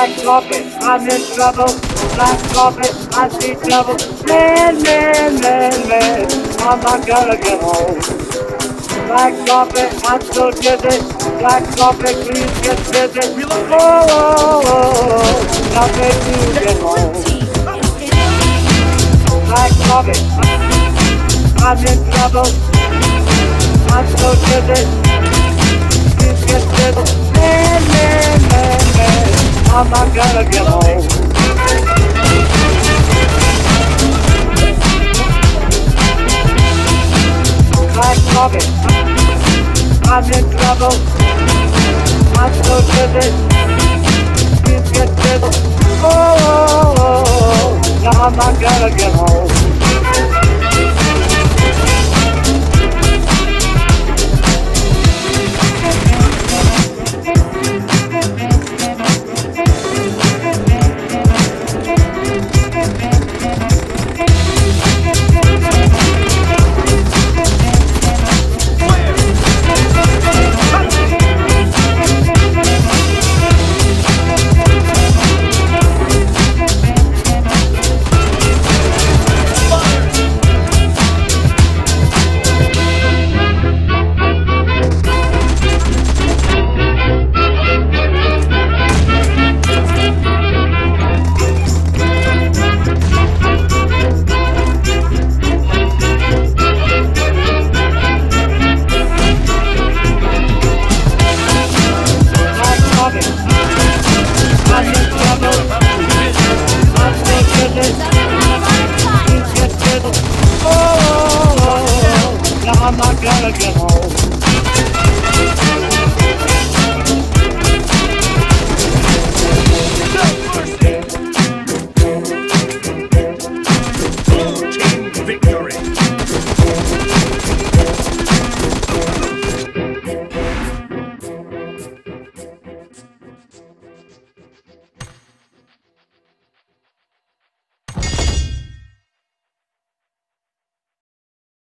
Black carpet, I'm in trouble. Black carpet, I see trouble. Man, man, man, man, I'm not gonna get home. Black carpet, I'm so dizzy. Black carpet, please get busy. Oh, oh, oh, oh, make me get home. Black carpet, I'm in trouble. I'm so dizzy. Please get busy. I'm not gonna get old. I'm in trouble. I'm so driven. Please get driven. Oh, oh, oh, oh, now I'm not gonna get home. I gotta get home.